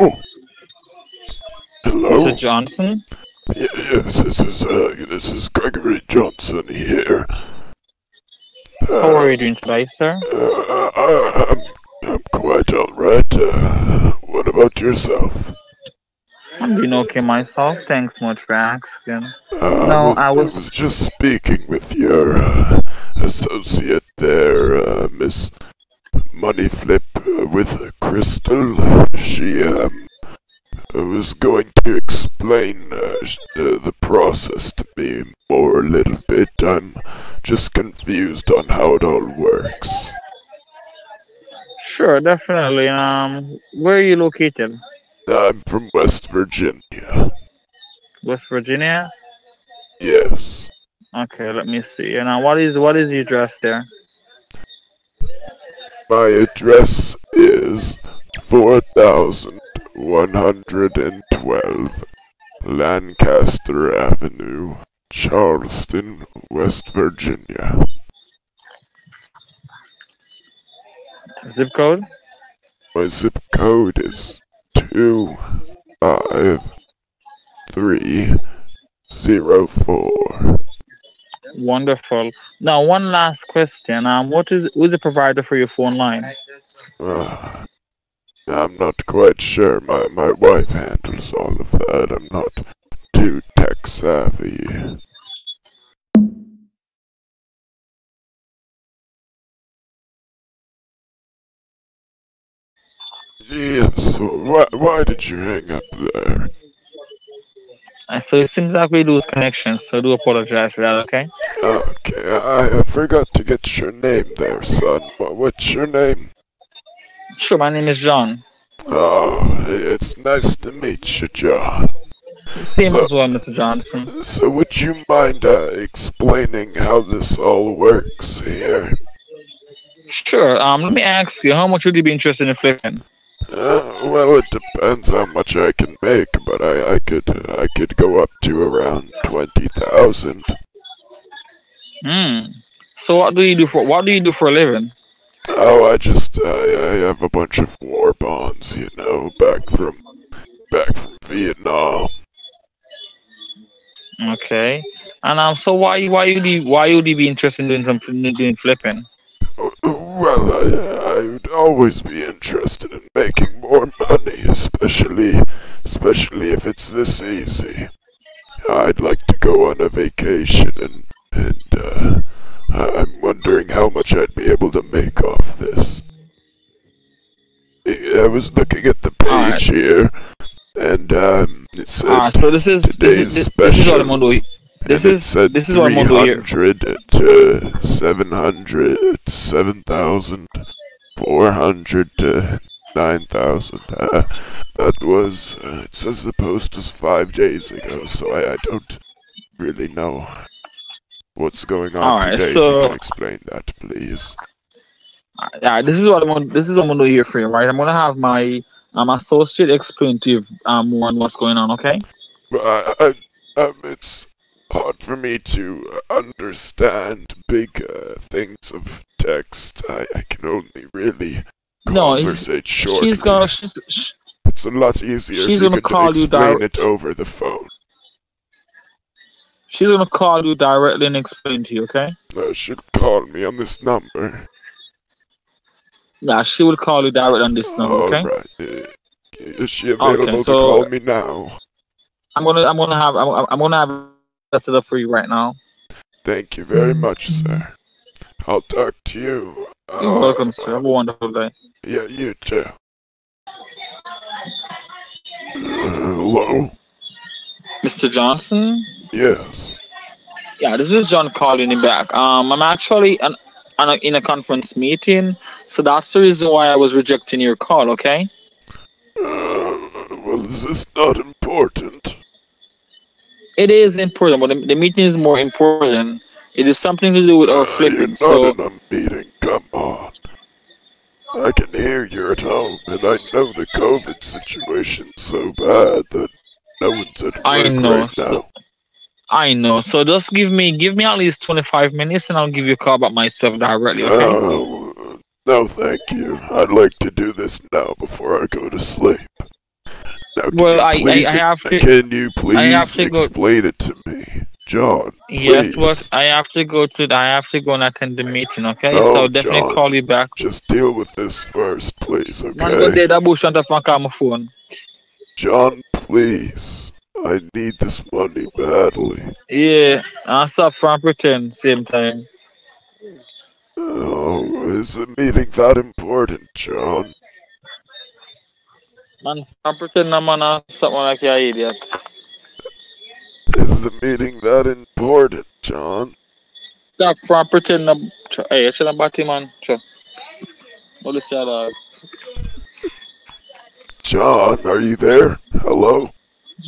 Hello? Hello? Mr. Johnson? Yes, this is, uh, this is Gregory Johnson here. How are you doing today, sir? Uh, I, I'm, I'm quite alright. Uh, what about yourself? I'm doing okay myself. Thanks much for asking. Uh, No, I was- I was just speaking with your uh, associate there, uh, Miss Moneyflip, uh, with Crystal. She um, was going to explain uh, uh, the process to me more a little bit. I'm just confused on how it all works. Sure, definitely. Um, where are you located? I'm from West Virginia. West Virginia? Yes. Okay, let me see. And uh, what is what is the address there? My address is 4112 Lancaster Avenue, Charleston, West Virginia. Zip code? My zip code is 25304. Wonderful. Now, one last question. Um, what is who's the provider for your phone line? Uh, I'm not quite sure. My, my wife handles all of that. I'm not too tech savvy. Yes, why, why did you hang up there? So it seems like we lose connection. So I do apologize for that. Okay. Okay, I, I forgot to get your name there, son. What's your name? Sure. My name is John. Oh, it's nice to meet you, John. Same So- as well, Mr. Johnson. So would you mind uh, explaining how this all works here? Sure. Um, let me ask you, how much would you be interested in flipping? Uh, well, it depends how much I can make, but I, I could I could go up to around twenty thousand. Hmm. So what do you do for what do you do for a living? Oh, I just I, I have a bunch of war bonds, you know, back from back from Vietnam. Okay. And um, so why why would you why would you be interested in doing some doing flipping? Well, I, I would always be interested in making more money, especially, especially if it's this easy. I'd like to go on a vacation, and and uh, I'm wondering how much I'd be able to make off this. I was looking at the page here, and um, it said Ah, so this is today's this, is- this is special. do. This is this is what I'm do 300 to 700 7,000 400 to 9,000 uh, that was uh, it says the post was five days ago so I, I don't really know what's going on today if so- you can explain that please Yeah, this is what I'm gonna this is what I'm gonna do here for you, right? I'm gonna have my um associate explain to you um more on what's going on, okay? But I, I, um, it's hard for me to understand big uh, things of text I, I can only really No, conversate shortly She's gonna she's, sh It's a lot easier if you gonna could call you explain it over the phone. she's gonna call you directly and explain to you, okay? Uh, she'd call me on this number. Yeah, she will call you directly on this number, All okay? right. Uh, Is she available to so- call me now? I'm gonna I'm gonna have I'm, I'm gonna have that it up for you right now. Thank you very much, sir. I'll talk to you. You're Uh, welcome, sir. Have a wonderful day. Yeah, you too. Hello? Mr. Johnson? Yes. Yeah, this is John calling you back. Um, I'm actually an, an, in a conference meeting, so that's the reason why I was rejecting your call, okay? Uh, well, this is this not important? It is important, but the, the meeting is more important. It is something to do with our Uh, you're flipping. not So, in a meeting. Come on. I can hear you're at home, and I know the COVID situation's so bad that no one's at work I know. right now. I know. So just give me give me at least 25 minutes, and I'll give you a call back myself directly, okay? No, no, thank you. I'd like to do this now before I go to sleep. Now, Well, I- I- please, I have to- Can you please to go- explain it to me, John? Yes, Please. I have to go to. I have to go and attend the meeting. Okay, No, so I'll definitely John. call you back. Just deal with this first, please, okay? dead a bush and my call my phone. John, please. I need this money badly. Yeah, and stop from pretend same time. Oh, is the meeting that important, John? Man, pretend man and something like you're idiot. Is the meeting that important, John? Stop from pretend no. Ch- Hey, you shouldn't bat man. What is that, dog? John, are you there? Hello?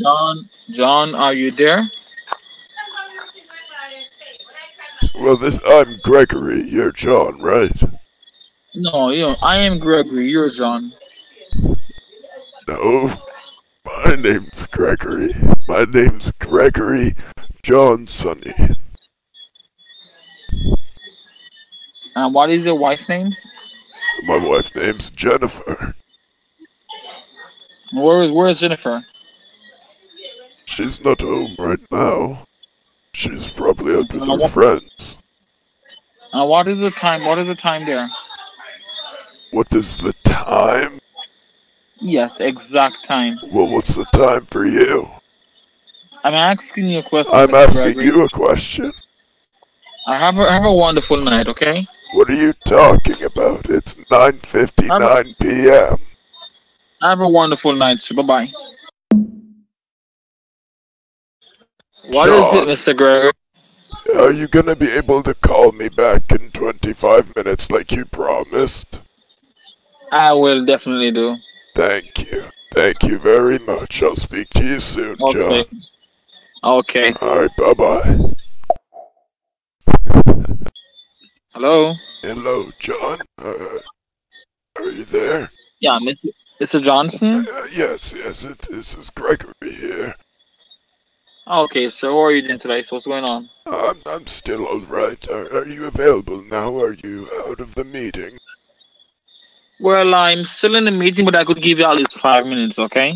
John, John, are you there? Well, this I'm Gregory. You're John, right? No, you know, I am Gregory. You're John. No. My name's Gregory. My name's Gregory John Sonny. And what is your wife's name? My wife's name's Jennifer. Where is Where is Jennifer? She's not home right now. She's probably out with uh, her Hello? friends. And what is the time? What is the time there? What is the time? Yes, exact time. Well, what's the time for you? I'm asking you a question. I'm Mr. asking Gregory. you a question. I have a, have a wonderful night, okay? What are you talking about? It's 9:59 p.m. Have a wonderful night, sir. Bye bye. What is it, Mr. Gregory? Are you gonna be able to call me back in 25 minutes like you promised? I will definitely do. Thank you. Thank you very much. I'll speak to you soon, Okay. John. Okay. Alright, bye bye. Hello? Hello, John. Uh, are you there? Yeah, Mr. Mr. Johnson? Uh, yes, yes, it, this is Gregory here. Okay, so how are you doing today? So what's going on? I'm, I'm still alright. Are, are you available now? Are you out of the meeting? Well, I'm still in the meeting, but I could give you at least five minutes, okay?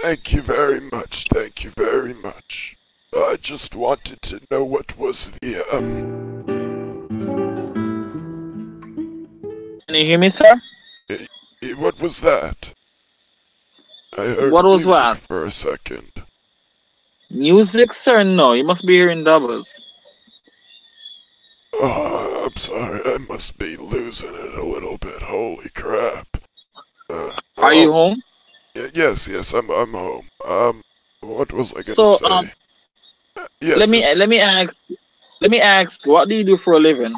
Thank you very much. Thank you very much. I just wanted to know what was the, um, Can you hear me, sir? eh, what was that? I heard What was music that? for a second. Music, sir? No, you must be hearing doubles. Oh, I'm sorry. I must be losing it a little bit. Holy crap. Uh, Are you home? Y- yes, yes, I'm I'm home. Um, what was I gonna So, say? um, Uh, yes. let me let me ask let me ask what do you do for a living?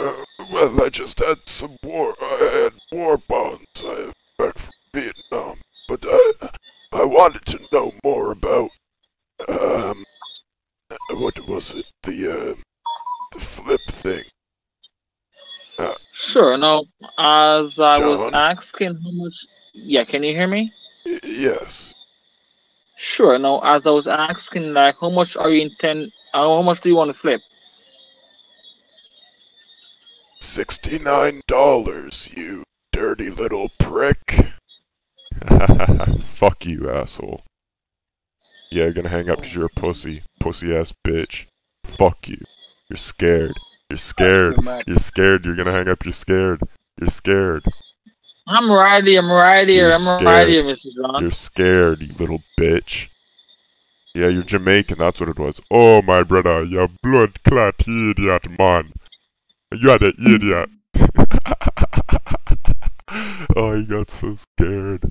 uh, well, I just had some war. I had war bonds. I as I was asking how much. Yeah, can you hear me? Y- yes. Sure. Now, as I was asking, like, how much are you intend? Uh, how much do you want to flip? Sixty-nine dollars, you dirty little prick. Fuck you, asshole. Yeah, you're gonna hang up because you're a pussy. Pussy ass bitch. Fuck you. You're scared. You're scared. You're scared. You're gonna hang up. You're scared. You're scared. I'm right here. I'm right here. You're I'm right scared. here, Mr. John. You're scared, you little bitch. Yeah, you're Jamaican. That's what it was. Oh, my brother, you blood clot idiot, man. You are the idiot. oh, he got so scared.